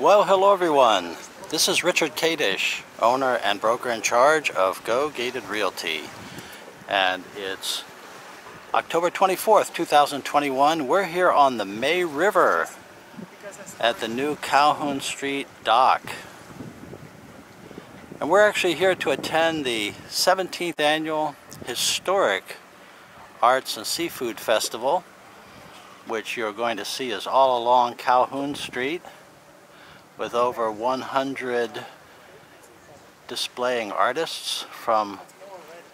Well, hello everyone. This is Richard Kadesch, owner and broker in charge of Go Gated Realty. And it's October 24th, 2021. We're here on the May River at the new Calhoun Street dock. And we're actually here to attend the 17th annual historic Arts and Seafood Festival, which you're going to see is all along Calhoun Street with over 100 displaying artists from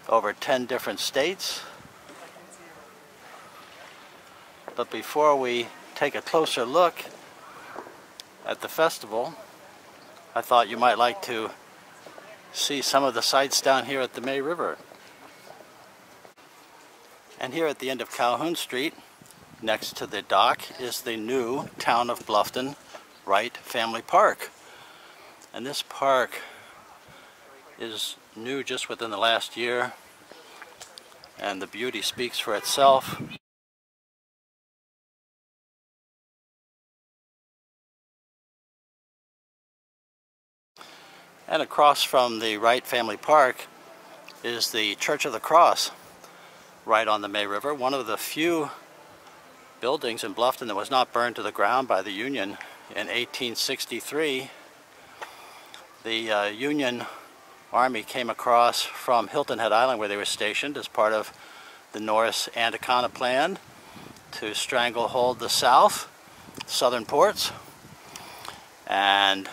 over 10 different states. But before we take a closer look at the festival, I thought you might like to see some of the sights down here at the May River. And here at the end of Calhoun Street, next to the dock, is the new Town of Bluffton Wright Family Park. And this park is new just within the last year and the beauty speaks for itself. And across from the Wright Family Park is the Church of the Cross right on the May River, one of the few buildings in Bluffton that was not burned to the ground by the Union in 1863, the uh, Union Army came across from Hilton Head Island where they were stationed as part of the Norris Anaconda Plan to stranglehold the South, southern ports. And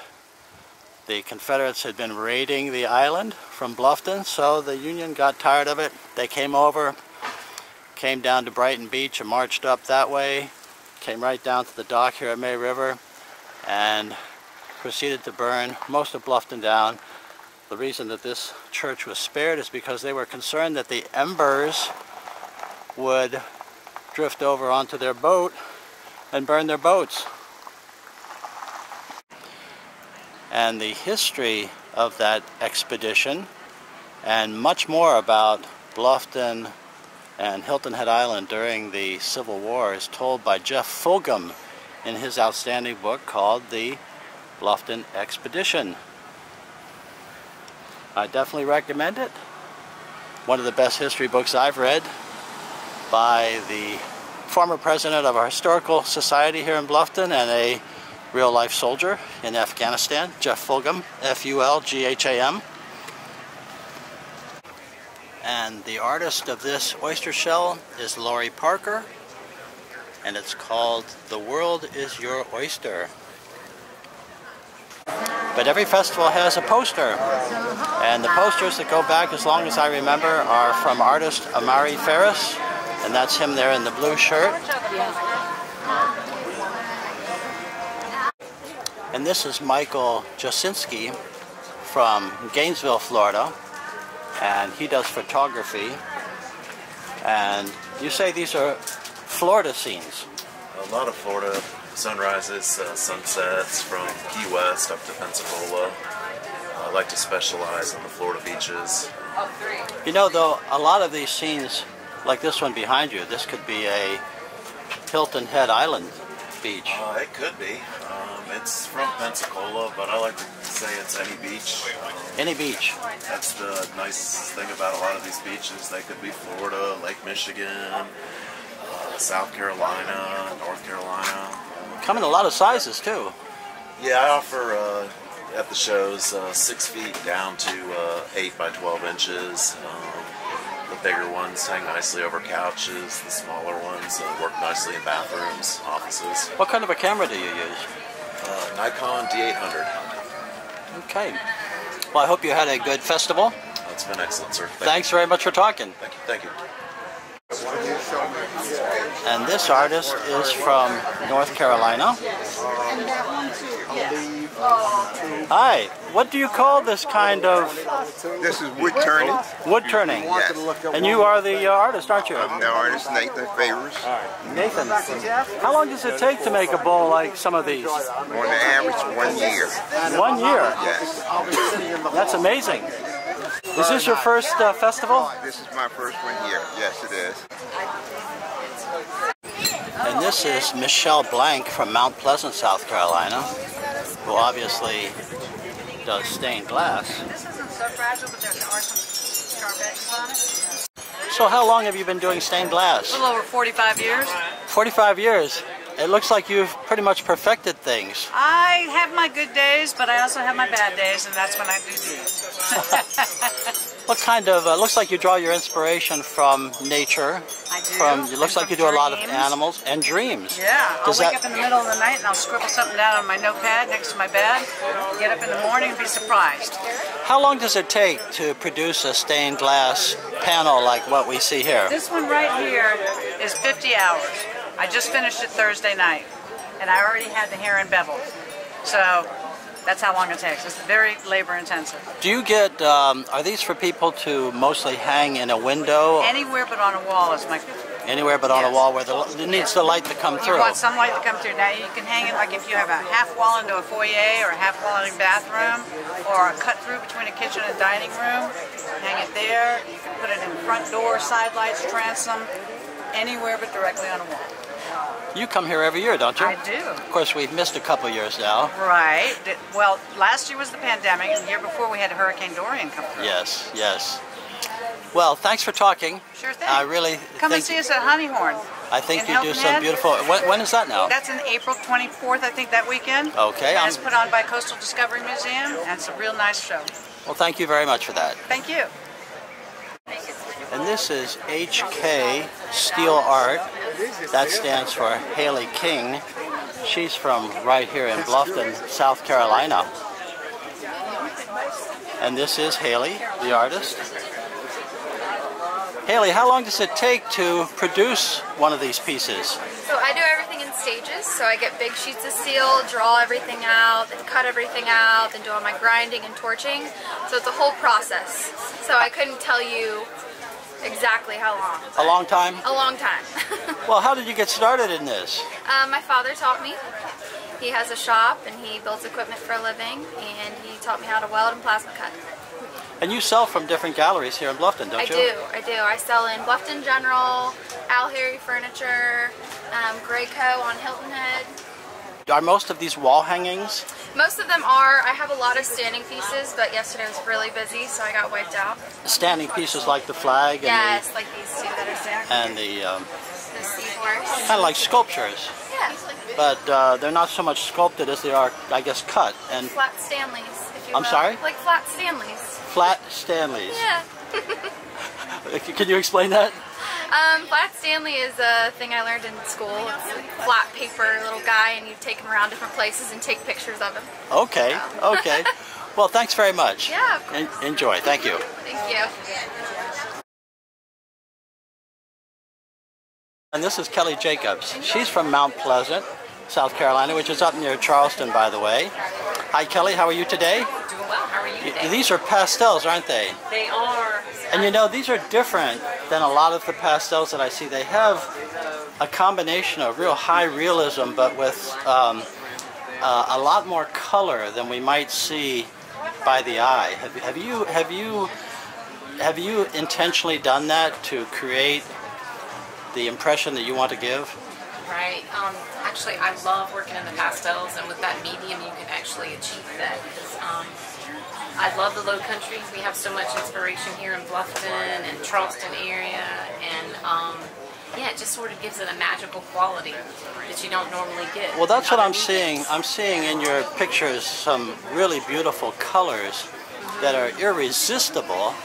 the Confederates had been raiding the island from Bluffton, so the Union got tired of it. They came over, came down to Brighton Beach and marched up that way, came right down to the dock here at May River, and proceeded to burn most of Bluffton down. The reason that this church was spared is because they were concerned that the embers would drift over onto their boat and burn their boats. And the history of that expedition and much more about Bluffton and Hilton Head Island during the Civil War is told by Jeff Fulgham in his outstanding book called The Bluffton Expedition. I definitely recommend it. One of the best history books I've read by the former president of our historical society here in Bluffton and a real life soldier in Afghanistan, Jeff Fulgham, F-U-L-G-H-A-M. And the artist of this oyster shell is Laurie Parker and it's called The World is Your Oyster. But every festival has a poster, and the posters that go back as long as I remember are from artist Amiri Farris, and that's him there in the blue shirt. And this is Michael Jasinski from Gainesville, Florida, and he does photography. And you say these are Florida scenes? A lot of Florida sunrises, uh, sunsets from Key West up to Pensacola. I like to specialize in the Florida beaches. You know, though, a lot of these scenes, like this one behind you, this could be a Hilton Head Island beach. Uh, it could be. Um, it's from Pensacola, but I like to say it's any beach. Um, any beach. That's the nice thing about a lot of these beaches. They could be Florida, Lake Michigan, South Carolina, North Carolina. Come in a lot of sizes too. Yeah, I offer uh, at the shows uh, six feet down to uh, eight by 12 inches. Um, the bigger ones hang nicely over couches. The smaller ones uh, work nicely in bathrooms, offices. What kind of a camera do you use? Uh, Nikon D800. Okay. Well, I hope you had a good festival. It's been excellent, sir. Thank Thanks you. very much for talking. Thank you. Thank you. And this artist is from North Carolina. Hi, what do you call this kind of... This is wood turning. Wood turning? Yes. And you are the uh, artist, aren't you? I'm the artist, Nathan Favors. Nathan, how long does it take to make a bowl like some of these? On the average, one year. One year? Yes. That's amazing. Is this your first uh, festival? This is my first one here. Yes, it is. And this is Michelle Blank from Mount Pleasant, South Carolina. who obviously does stained glass. This isn't so fragile, but there are some sharp edges on it. So how long have you been doing stained glass? A little over 45 years. 45 years. It looks like you've pretty much perfected things. I have my good days, but I also have my bad days, and that's when I do these. What kind of, uh, looks like you draw your inspiration from nature. I do. From, it looks and like you do a lot of animals and dreams. Yeah, I'll Does wake that- up in the middle of the night and I'll scribble something down on my notepad next to my bed. Get up in the morning and be surprised. How long does it take to produce a stained glass panel like what we see here? This one right here is 50 hours. I just finished it Thursday night, and I already had the hair and beveled. So that's how long it takes. It's very labor intensive. Do you get, um, are these for people to mostly hang in a window, Anywhere but on a wall is my. anywhere but on a wall where the, it needs the light to come You through? want some light to come through. Now you can hang it like if you have a half wall into a foyer or a half wall in a bathroom or a cut through between a kitchen and dining room. Hang it there. You can put it in front door, side lights, transom, anywhere but directly on a wall. You come here every year, don't you? I do. Of course, we've missed a couple years now. Right. Well, last year was the pandemic, and the year before we had Hurricane Dorian come through. Yes, yes. Well, thanks for talking. Sure thing. I really Come and see us at Honey Horn. I think you do some Head. beautiful. When, when is that now? That's in April 24th, I think, that weekend. Okay, And it's put on by Coastal Discovery Museum, and it's a real nice show. Well, thank you very much for that. Thank you. And this is HK Steel Art. That stands for Haley King. She's from right here in Bluffton, South Carolina. And this is Haley, the artist. Haley, how long does it take to produce one of these pieces? So I do everything in stages. So I get big sheets of steel, draw everything out, then cut everything out, then do all my grinding and torching. So it's a whole process. So I couldn't tell you exactly how long. A long time? A long time. Well, how did you get started in this? um, my father taught me. He has a shop and he builds equipment for a living and he taught me how to weld and plasma cut. And you sell from different galleries here in Bluffton, don't I you? I do, I do. I sell in Bluffton General, Al Harry Furniture, um, Graco on Hilton Head. Are most of these wall hangings? Most of them are. I have a lot of standing pieces, but yesterday was really busy, so I got wiped out. Standing pieces like the flag and Yes, like these two that are there. the, and the um, The seahorse. kind of like sculptures, Yeah. but uh, they're not so much sculpted as they are, I guess, cut and Flat Stanleys, if you I'm will. sorry? Like flat Stanleys. flat Stanleys. Yeah. Can you explain that? Um, flat Stanley is a thing I learned in school. It's a flat paper little guy, and you take him around different places and take pictures of him. Okay, okay. Well, thanks very much. Yeah, of course. En- enjoy. Thank you. Thank you. And this is Kelly Jacobs. She's from Mount Pleasant, South Carolina, which is up near Charleston, by the way. Hi, Kelly. How are you today? Doing well. How are you today? These are pastels, aren't they? They are. And you know, these are different than a lot of the pastels that I see. They have a combination of real high realism, but with um, uh, a lot more color than we might see by the eye. Have, have you have you have you intentionally done that to create the impression that you want to give? Right. Um, actually, I love working in the pastels, and with that medium, you can actually achieve that. Because um, I love the Low Country. We have so much inspiration here in Bluffton and Charleston area, and um, yeah, it just sort of gives it a magical quality that you don't normally get. Well, that's what I'm seeing. I'm seeing in your pictures some really beautiful colors that are irresistible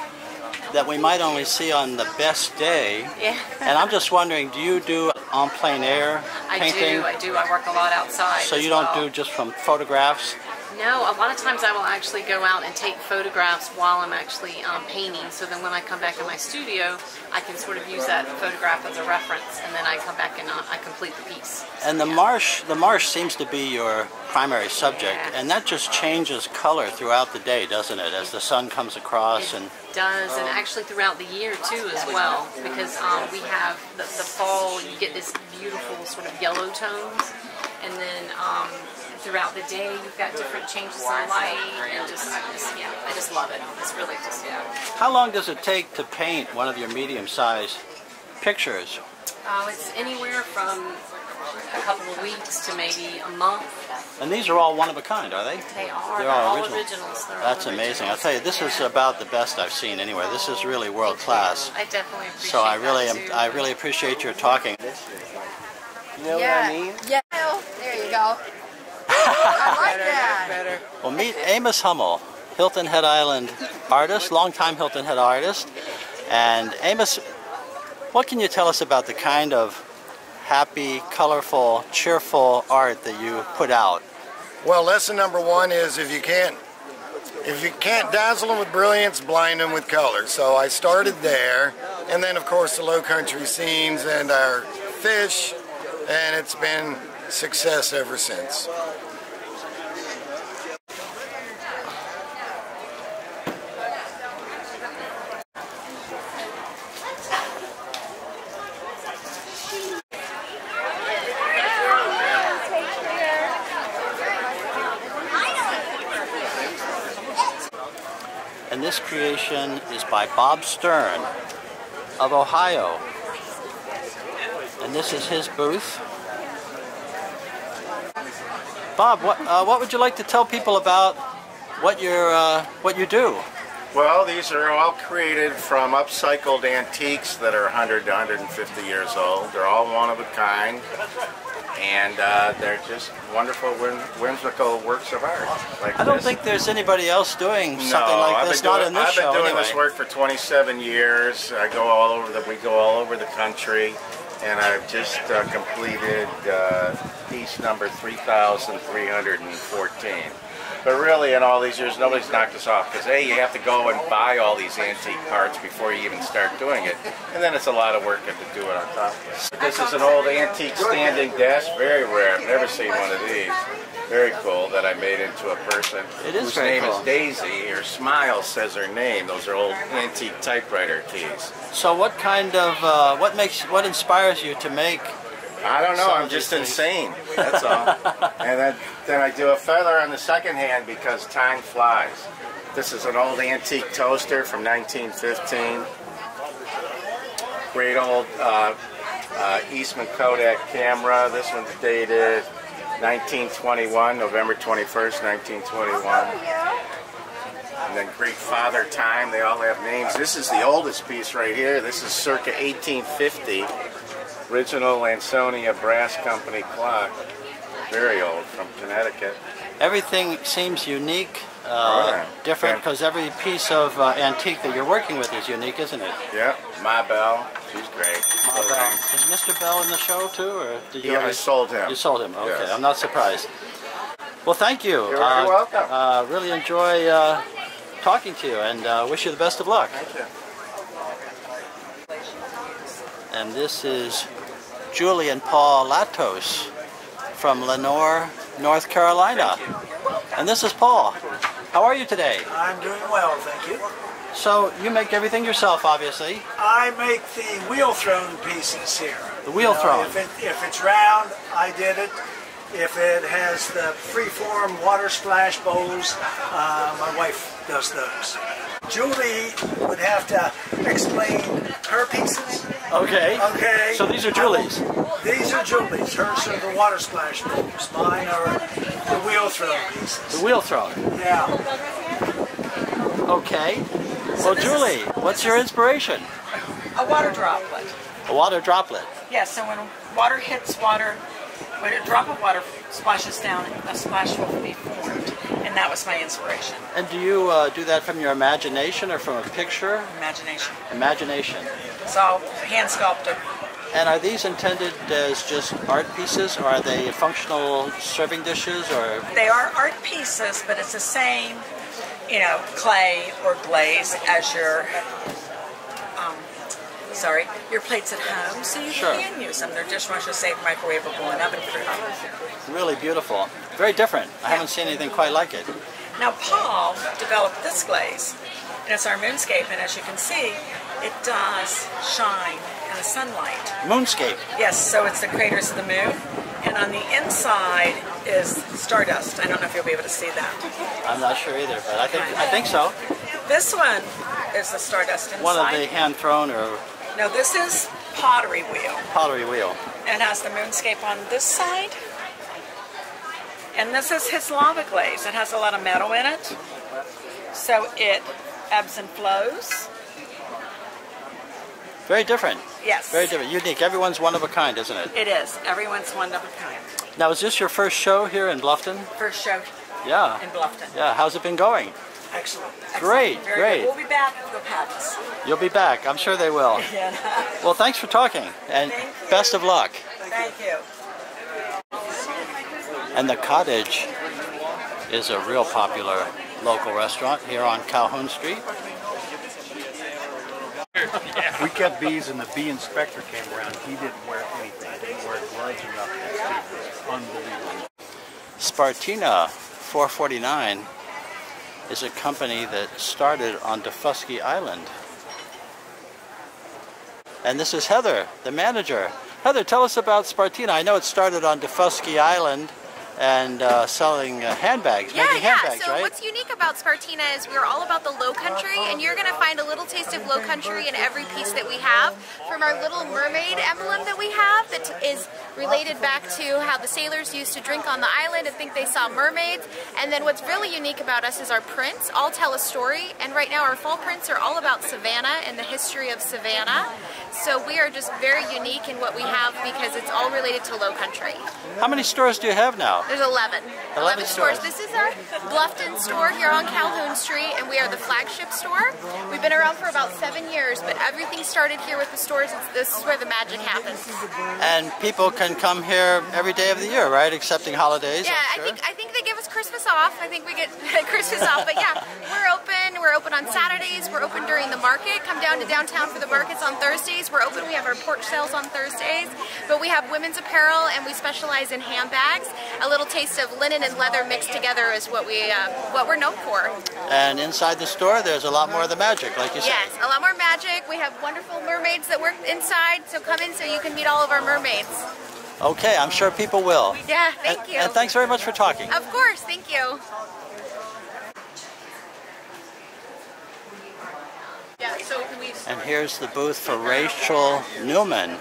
that we might only see on the best day. Yeah. And I'm just wondering, do you do en plein air painting? I do. I do. I work a lot outside. So you don't well. do just from photographs? No, a lot of times I will actually go out and take photographs while I'm actually um, painting. So then when I come back in my studio, I can sort of use that photograph as a reference, and then I come back and uh, I complete the piece. And the marsh, the marsh seems to be your primary subject, Yeah. and that just changes color throughout the day, doesn't it? As the sun comes across and does, and actually throughout the year too as well, because um, we have the, the fall. You get this beautiful sort of yellow tones, and then um, throughout the day you've got different changes in light, and just I just yeah, I just love it. It's really just yeah. how long does it take to paint one of your medium-sized pictures? Uh, it's anywhere from a couple of weeks to maybe a month. And these are all one of a kind, are they? They are. They're They're, all all original. originals. They're all That's amazing. I'll tell you, this is about the best I've seen anyway. This is really world class. I definitely appreciate So I really am, too. I really appreciate your talking. You know yeah. what I mean? Yeah. There you go. I like that. Better. Well, meet Amos Hummell, Hilton Head Island artist, longtime Hilton Head artist. And Amos, what can you tell us about the kind of happy, colorful, cheerful art that you put out? Well, lesson number one is if you can't if you can't dazzle them with brilliance, blind them with color. So I started there, and then of course the low country scenes and our fish, and it's been success ever since. This creation is by Bob Stern of Ohio. And this is his booth. Bob, what, uh, what would you like to tell people about what, you're, uh, what you do? Well, these are all created from upcycled antiques that are 100 to 150 years old. They're all one of a kind, and uh, they're just wonderful, whimsical works of art. Like I don't this. think there's anybody else doing no, something like this, been not in this I've been show doing anyway. this work for 27 years. I go all over the, we go all over the country, and I've just uh, completed uh, piece number 3,314. But really, in all these years, nobody's knocked us off because A, you have to go and buy all these antique parts before you even start doing it, and then it's a lot of work to do it on top of it. This is an old antique standing desk, very rare. I've never seen one of these. Very cool that I made into a person It is whose name cool. is Daisy. Her smile says her name. Those are old antique typewriter keys. So what kind of, uh, what makes, what inspires you to make I don't know. I'm just insane. That's all. and then, then I do a feather on the second hand because time flies. This is an old antique toaster from 1915. Great old uh, uh, Eastman Kodak camera. This one's dated 1921, November 21st, 1921. And then Greek Father Time. They all have names. This is the oldest piece right here. This is circa 1850 original Ansonia Brass Company clock. Very old from Connecticut. everything seems unique, uh, yeah. different, because every piece of uh, antique that you're working with is unique, isn't it? Yeah, Ma Bell. She's great. Ma Bell. Is Mr. Bell in the show too, or did you? Yeah, I sold him. You sold him. Okay, Yes. I'm not surprised. Well, thank you. You're very welcome. Uh, really enjoy uh, talking to you, and uh, wish you the best of luck. Thank you. And this is Julie and Paul Latos from Lenoir, North Carolina. And this is Paul. How are you today? I'm doing well, thank you. So you make everything yourself, obviously. I make the wheel thrown pieces here. The wheel You know, thrown. If, it, if it's round, I did it. If it has the freeform water splash bowls, uh, my wife does those. Julie would have to explain her pieces. Okay. Okay. So these are Julie's. These are Julie's. Hers are the water splash bowls. Mine are the wheel thrown pieces. The wheel thrown. Yeah. Okay. Well, Julie, what's your inspiration? A water droplet. A water droplet. Yes, so when water hits water, when a drop of water splashes down, a splash will be formed. And that was my inspiration. And do you uh, do that from your imagination or from a picture? Imagination. Imagination. So hand sculpted. And are these intended as just art pieces, or are they functional serving dishes, or They are art pieces, but it's the same, you know, clay or glaze as your, um, sorry, your plates at home. So you Sure. can use them. They're dishwasher safe, microwavable, and oven proof. really beautiful? Very different. I haven't seen anything quite like it. Now Paul developed this glaze, and it's our moonscape, and as you can see, it does shine in the sunlight. Moonscape. Yes, so it's the craters of the moon, and on the inside is stardust. I don't know if you'll be able to see that. I'm not sure either, but I think I think so. This one is the stardust inside. One of the hand thrown or No, this is pottery wheel, pottery wheel. and it has the moonscape on this side, And this is his lava glaze. It has a lot of metal in it, so it ebbs and flows. Very different. Yes. Very different. Unique. Everyone's one of a kind, isn't it? It is. Everyone's one of a kind. Now, is this your first show here in Bluffton? First show Yeah. in Bluffton. Yeah. How's it been going? Excellent. Great, Excellent. Very great. Good. We'll be back you'll have us. You'll be back. I'm sure they will. Yeah. Well, thanks for talking and best of luck. Thank you. And the cottage is a real popular local restaurant here on Calhoun Street. Kept bees and the bee inspector came around. He didn't wear anything. He Didn't wear gloves or nothing. It was unbelievable. Spartina 449 is a company that started on Daufuskie Island. And this is Heather, the manager. Heather, tell us about Spartina. I know it started on Daufuskie Island and uh, selling uh, handbags, Yeah, making yeah. handbags, So right? what's unique about Spartina is we're all about the low country, and you're going to find a little taste of low country in every piece that we have. From our little mermaid emblem that we have, that is related back to how the sailors used to drink on the island and think they saw mermaids. And then what's really unique about us is our prints all tell a story. And right now our fall prints are all about Savannah and the history of Savannah. So we are just very unique in what we have because it's all related to low country. How many stores do you have now? There's 11. 11 stores. stores. This is our Bluffton store here on Calhoun Street, and we are the flagship store. We've been around for about seven years, but everything started here with the stores. It's, this is where the magic happens. And people can come here every day of the year, right? Excepting holidays, Yeah, I'm I think I think they give us Christmas off. I think we get Christmas off, but yeah, we're open. We're open on Saturdays. We're open during the market. Come down to downtown for the markets on Thursdays. We're open. We have our porch sales on Thursdays, but we have women's apparel and we specialize in handbags. A little taste of linen and leather mixed together is what we uh, what we're known for. And inside the store, there's a lot more of the magic, like you said. Yes, a lot more magic. We have wonderful mermaids that work inside, so come in so you can meet all of our mermaids. Okay, I'm sure people will. Yeah, thank and, you. And thanks very much for talking. Of course, thank you. Yeah, so can we And here's the booth for Rachel Newman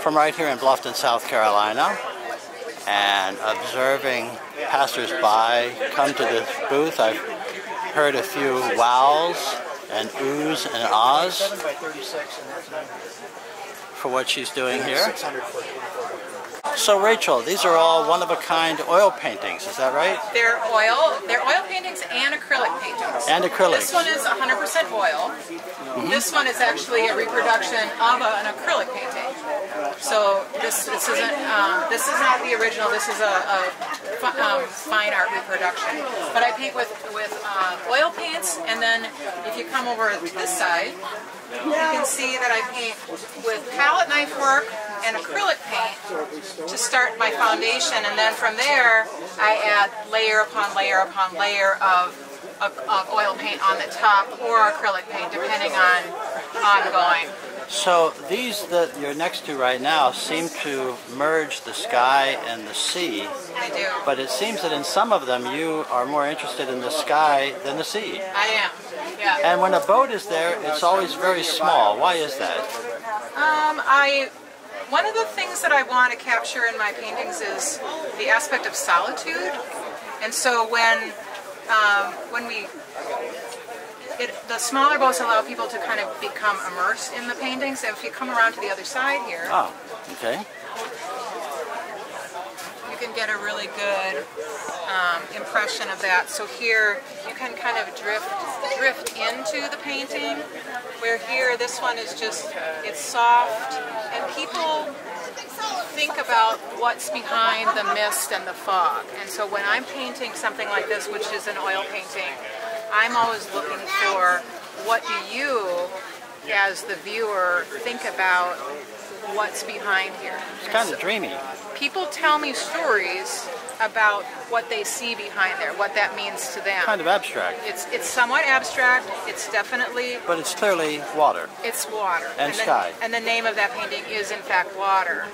from right here in Bluffton, South Carolina. And observing passersby come to this booth, I've heard a few wows and oohs and ahs for what she's doing here. So Rachel, these are all one-of-a-kind oil paintings, is that right? They're oil, they're oil paintings and acrylic paintings. And acrylic. This one is 100% oil. This one is actually a reproduction of a, an acrylic painting. So this this isn't um, this is not the original. This is a, a um, fine art reproduction. But I paint with with uh, oil paints, and then if you come over this side, you can see that I paint with palette knife work and acrylic paint to start my foundation, and then from there I add layer upon layer upon layer of, of, of oil paint on the top or acrylic paint, depending on ongoing. So these that you're next to right now seem to merge the sky and the sea. They do. But it seems that in some of them you are more interested in the sky than the sea. I am. Yeah. And when a boat is there, it's always very small. Why is that? Um, I one of the things that I want to capture in my paintings is the aspect of solitude, and so when um, when we it, the smaller boats allow people to kind of become immersed in the paintings. And if you come around to the other side here, Oh, okay. Get a really good um, impression of that. So here you can kind of drift drift into the painting, where here this one is just it's soft, and people think about what's behind the mist and the fog. And so when I'm painting something like this, which is an oil painting, I'm always looking for what do you, as the viewer, think about what's behind here. It's kind of dreamy. People tell me stories about what they see behind there, what that means to them. Kind of abstract. It's it's somewhat abstract. It's definitely But it's clearly water. it's water. And the, sky. And the name of that painting is in fact water.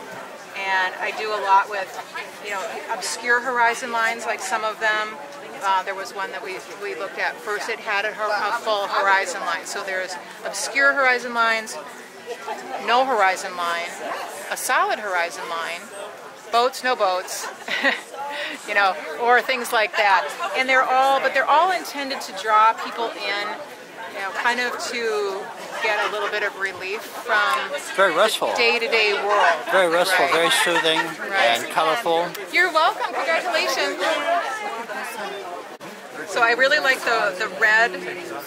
And I do a lot with, you know, obscure horizon lines, like some of them. Uh, there was one that we, we looked at. First, it had a, a full horizon line. So there's obscure horizon lines, no horizon line, a solid horizon line, boats, no boats, you know, or things like that. And they're all, but they're all intended to draw people in, you know, kind of to get a little bit of relief from Very restful. day-to-day world. Very restful, Right. very soothing and colorful. You're welcome. Congratulations. So I really like the, the red,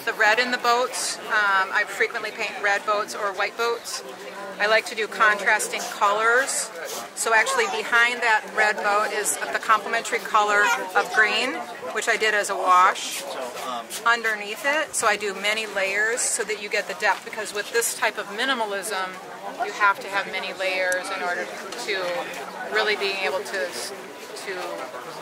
the red in the boats. Um, I frequently paint red boats or white boats. I like to do contrasting colors. So actually behind that red boat is the complementary color of green, which I did as a wash underneath it. So I do many layers so that you get the depth because with this type of minimalism, you have to have many layers in order to really being able to to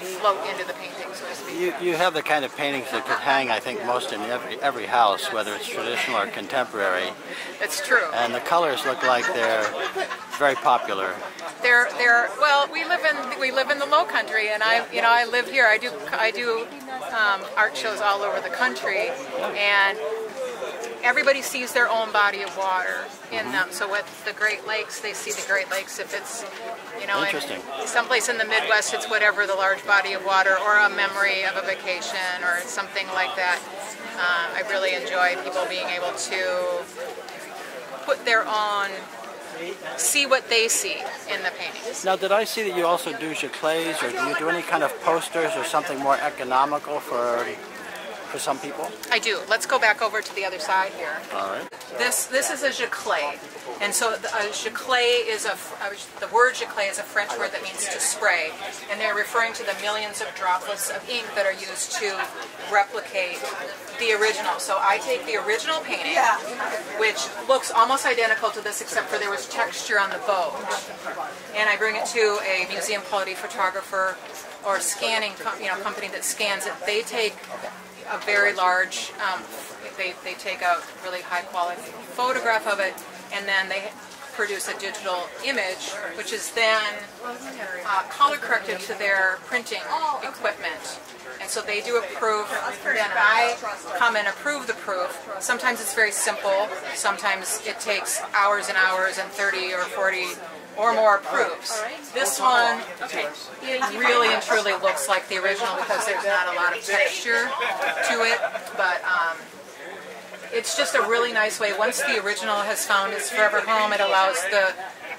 float into the painting, so to speak. You, you have the kind of paintings that could hang, I think, most in every, every house, whether it's traditional or contemporary. It's true. And the colors look like they're very popular. They're they're well. We live in we live in the Low Country, and I you know I live here. I do I do um, art shows all over the country, and everybody sees their own body of water in them. So with the Great Lakes, they see the Great Lakes. If it's you know in Interesting. someplace in the Midwest, it's whatever the large body of water or a memory of a vacation or something like that. Um, I really enjoy people being able to put their own see what they see in the paintings. Now, did I see that you also do giclées, or do you do any kind of posters or something more economical for for some people? I do. Let's go back over to the other side here. All right. This this is a giclée, and so the, a giclée is a the word giclée is a French word that means to spray, and they're referring to the millions of droplets of ink that are used to replicate the original. So I take the original painting, which looks almost identical to this, except for there was texture on the boat, and I bring it to a museum quality photographer or scanning you know company that scans it. They take a very large, um, they, they take a really high quality photograph of it and then they produce a digital image which is then uh, color corrected to their printing equipment. So they do approve. then I come and approve the proof. Sometimes it's very simple, sometimes it takes hours and hours and 30 or 40 or more proofs. This one really and truly looks like the original because there's not a lot of texture to it, but um, it's just a really nice way. Once the original has found its forever home, it allows the,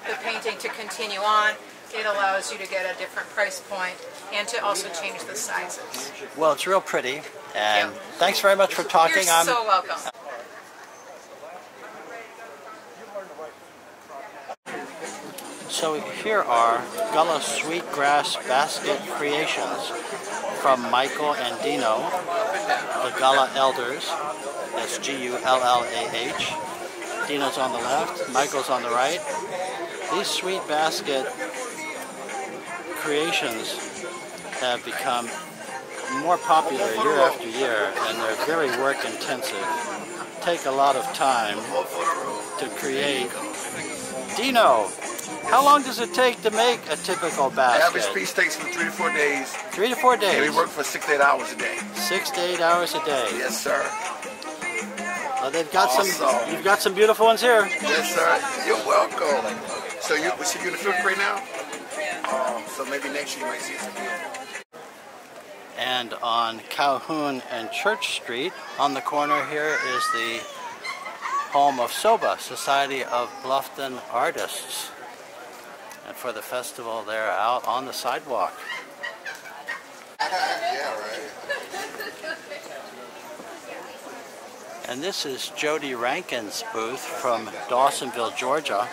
the painting to continue on. It allows you to get a different price point and to also change the sizes. Well, it's real pretty, and thanks very much for talking. You're so welcome. So here are Gullah Sweetgrass Basket Creations from Michael and Dino, the Gullah Elders. That's G-U-L-L-A-H. Dino's on the left, Michael's on the right. These sweet basket creations have become more popular year after year, and they're very work intensive. Take a lot of time to create. Dino, how long does it take to make a typical The basket? average piece takes from three to four days. Three to four days. And we work for six to eight hours a day. Six to eight hours a day. Yes, sir. Well, they've got some. You've got some beautiful ones here. Yes, sir. You're welcome. So you, so you in the fifth grade now? Um, so maybe next year you might see us again. And on Calhoun and Church Street, on the corner here is the home of SOBA, Society of Bluffton Artists. And for the festival, they're out on the sidewalk. yeah, right. And this is Jody Rankin's booth from Dawsonville, Georgia.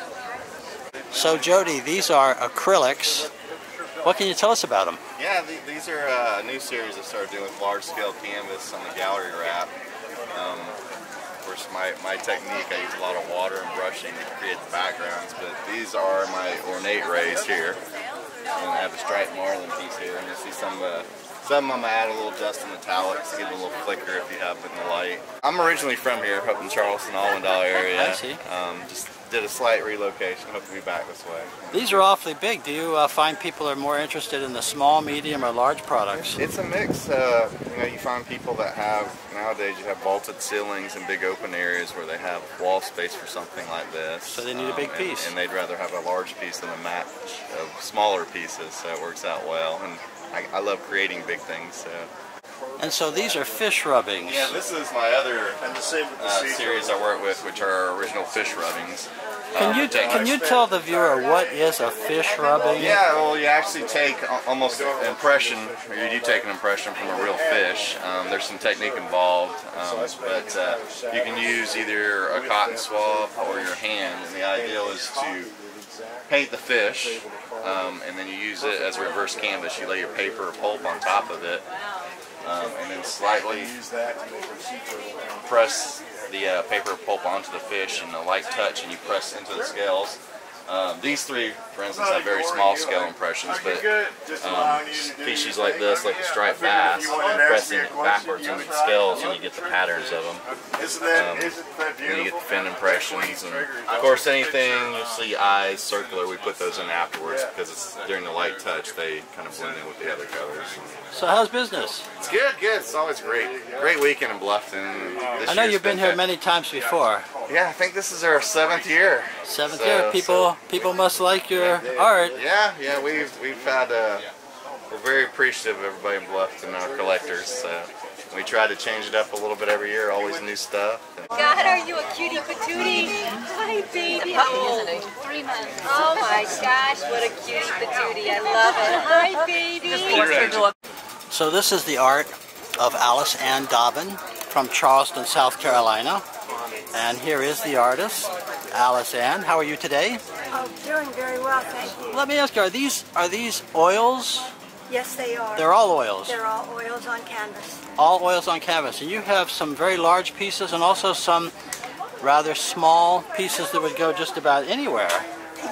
So Jody, these are acrylics. What can you tell us about them? Yeah, th these are uh, a new series I started doing with large scale canvas on the gallery wrap. Um, of course, my, my technique, I use a lot of water and brushing to create the backgrounds, but these are my ornate rays here. And I have a striped marlin piece here, and you see some of the some I'm gonna add a little dust and metallics to give it a little flicker if you in the light. I'm originally from here, up in Charleston, Allendale area. I see. Um, just did a slight relocation. Hope to be back this way. These are awfully big. Do you uh, find people are more interested in the small, medium, or large products? It's a mix. Uh, you know, you find people that have nowadays you have vaulted ceilings and big open areas where they have wall space for something like this. So they need a big and- piece. and, they'd rather have a large piece than a match of smaller pieces. So it works out well. And I, I love creating big things. So. And so these are fish rubbings. Yeah, this is my other and the uh, series I work with, which are original fish rubbings. Can Um, you take- can you tell the viewer what is a fish rubbing? Yeah, well, you actually take almost an impression, or you do take an impression from a real fish. Um, there's some technique involved, um, but uh, you can use either a cotton swab or your hand, and the ideal is to paint the fish, um, and then you use it as a reverse canvas. You lay your paper or pulp on top of it, um, and then slightly press the uh, paper pulp onto the fish and a light touch and you press into the scales. Um, these three, for instance, have very small scale impressions, but um, species like this, like the striped bass, you press it backwards into the scales and you get the patterns of them. Um, then you get the fin impressions, and of course anything you see eyes, circular, we put those in afterwards because it's during the light touch they kind of blend in with the other colors. So how's business? It's good, good. It's always great. Great weekend in Bluffton. This I know you've been been here many times before. Yeah, I think this is our seventh year. Seventh So- year. People people must like your art. Yeah, yeah, we've we've had uh, we're very appreciative of everybody in Bluffton, our collectors. So we try to change it up a little bit every year, always new stuff. God, are you a cutie patootie? Hi, baby. How old? Three months. Oh my gosh, what a cutie patootie. I love it. Hi, baby. So this is the art of Alice Ann Dobbin from Charleston, South Carolina. And here is the artist, Alice Ann. How are you today? Doing very well, thank you. Let me ask you, are these are these oils? Yes, they are. They're all oils. They're all oils on canvas. All oils on canvas. And you have some very large pieces and also some rather small pieces that would go just about anywhere.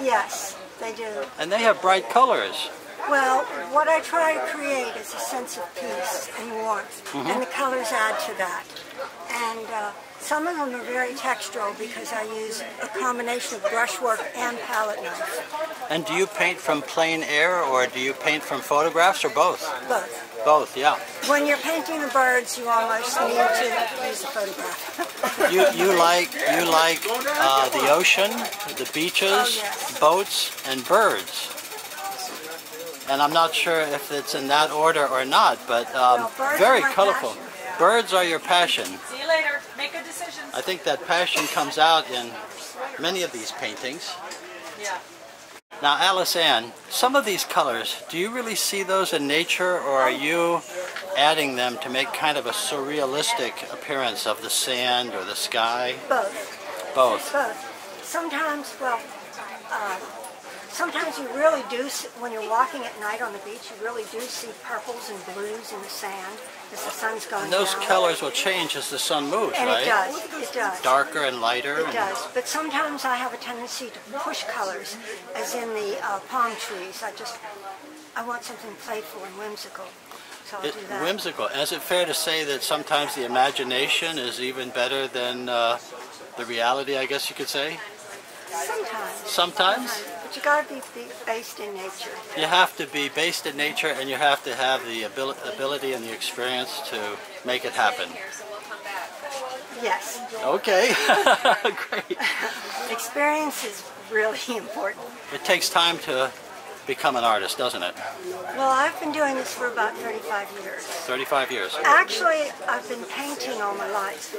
Yes, they do. And they have bright colors. Well, what I try to create is a sense of peace and warmth, Mhm. and the colors add to that. And uh, some of them are very textural because I use a combination of brushwork and palette knife. And do you paint from plein air or do you paint from photographs or both? Both. Both, yeah. When you're painting the birds, you almost need to use a photograph. You you like you like uh, the ocean, the beaches, Oh, yes. boats, and birds. And I'm not sure if it's in that order or not, but um, No, very colorful. passion. Birds are your passion. See you later. Make good decisions. I think that passion comes out in many of these paintings. Yeah. Now, Alice Ann, some of these colors, do you really see those in nature or are you adding them to make kind of a surrealistic appearance of the sand or the sky? Both. Both. Both. Sometimes, well, uh, sometimes you really do, see, when you're walking at night on the beach, you really do see purples and blues in the sand as the sun's going And those down. colors will change as the sun moves, And right? it does, it does. Darker and lighter. It and- does, but sometimes I have a tendency to push colors, as in the uh, palm trees. I just, I want something playful and whimsical, so It, do that. whimsical. Is it fair to say that sometimes the imagination is even better than uh, the reality, I guess you could say? Sometimes. Sometimes? But you gotta be, be based in nature. You have to be based in nature and you have to have the abil- ability and the experience to make it happen. Yes. Okay. Great. Experience is really important. It takes time to become an artist, doesn't it? Well, I've been doing this for about 35 years. 35 years. Actually, I've been painting all my life,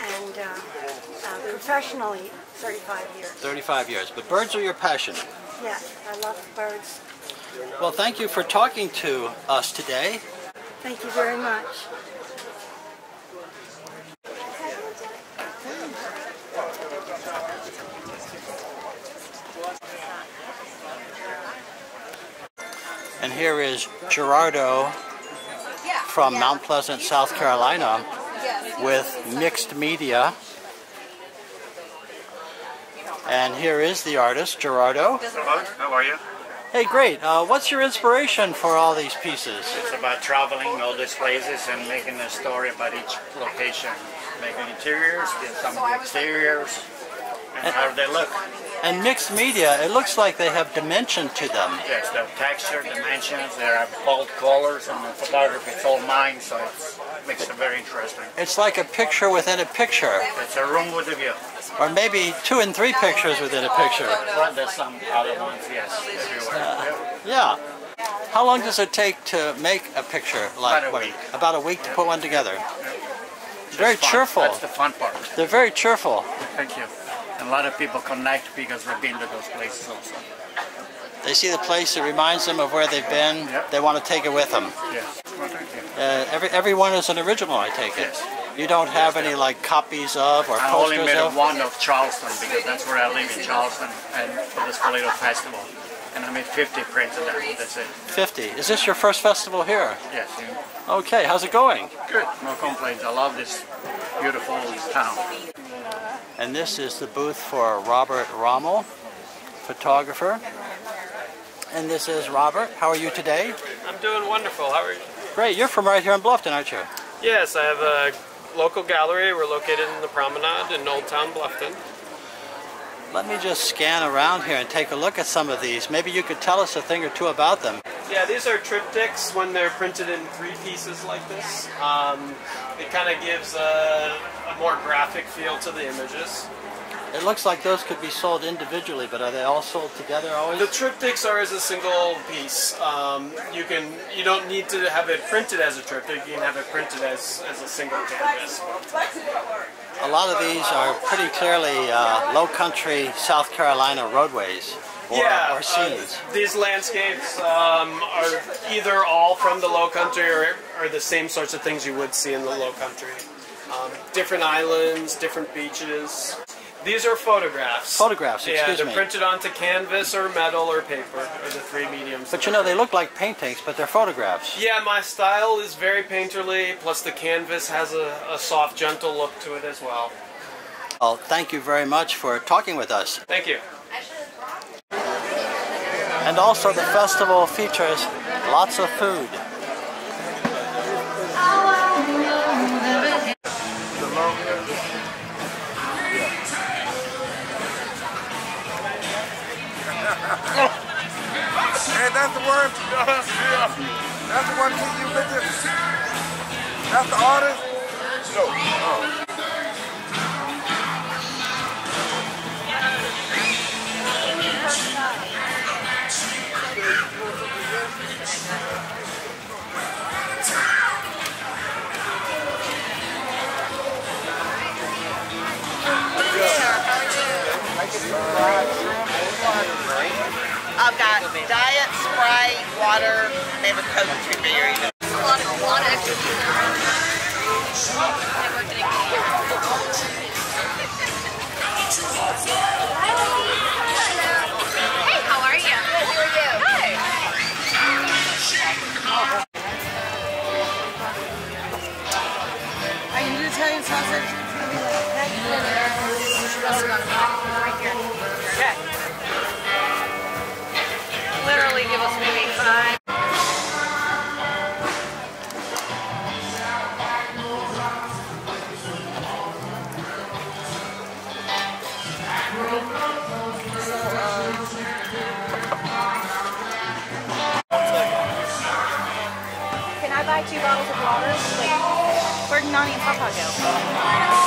and uh, uh, professionally, 35 years. 35 years. But birds are your passion. Yes, I love birds. Well, thank you for talking to us today. Thank you very much. And here is Gerardo from Mount Pleasant, South Carolina, with mixed media. And here is the artist, Gerardo. Hello, how are you? Hey, great. Uh, what's your inspiration for all these pieces? It's about traveling all these places and making a story about each location. Making interiors, some exteriors, and how they look. And mixed media, it looks like they have dimension to them. Yes, the texture, dimensions, they have bold colors, and the photography is all mine, so makes it very interesting. It's like a picture within a picture, It's a room with a view. or maybe two and three pictures within a picture. Well, there's some other ones, yes, everywhere. Yeah. How long does it take to make a picture like About a week. About a week to put one together. Very fun. cheerful. That's the fun part. They're very cheerful. Thank you. And a lot of people connect because we've been to those places also. They see the place, it reminds them of where they've been. They want to take it with them. Yes. Well. Uh, every everyone is an original, I take it. You don't have any like copies of or I only made of. one of Charleston because that's where I live in Charleston and for this little festival. And I made 50 prints of that. That's it. 50. Is this your first festival here? Yes. Okay, how's it going? Good. No complaints. I love this beautiful town. And this is the booth for Robert Rommel, photographer. And this is Robert. How are you today? I'm doing wonderful. How are you? Great. You're from right here in Bluffton, aren't you? Yes, I have a local gallery. We're located in the Promenade in Old Town Bluffton. Let me just scan around here and take a look at some of these. Maybe you could tell us a thing or two about them. Yeah, these are triptychs when they're printed in three pieces like this. Um, it kind of gives a, a more graphic feel to the images. It looks like those could be sold individually, but are they all sold together always? The triptychs are as a single piece. Um, you can you don't need to have it printed as a triptych. You can have it printed as, as a single canvas. A lot of these are pretty clearly uh, low country South Carolina roadways or, yeah, or scenes. Uh, these landscapes um, are either all from the low country or, or the same sorts of things you would see in the low country. Um, different islands, different beaches. These are photographs. Photographs, Yeah, excuse they're me. printed onto canvas or metal or paper, or the three mediums. But you know, they look like paintings, but they're photographs. Yeah, my style is very painterly, plus the canvas has a, a soft, gentle look to it as well. Well, thank you very much for talking with us. Thank you. And also the festival features lots of food. Hey, that's the one. That's the one kid you with That's the artist? No. Oh. I've got diet, Sprite, water, maybe Coke and two. A lot of, a lot of extra where'd Nani and Papa go?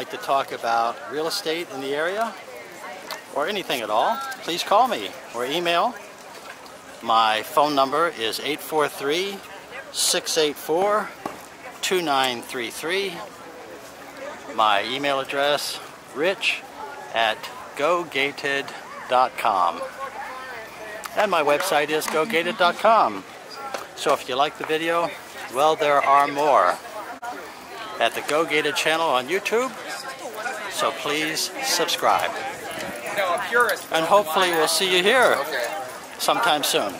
Like to talk about real estate in the area or anything at all, please call me or email. My phone number is 843 684 2933. My email address, rich at gogated.com. And my website is gogated.com. So if you like the video, well, there are more at the Go Gated channel on YouTube. So please subscribe. And hopefully we'll see you here. sometime soon.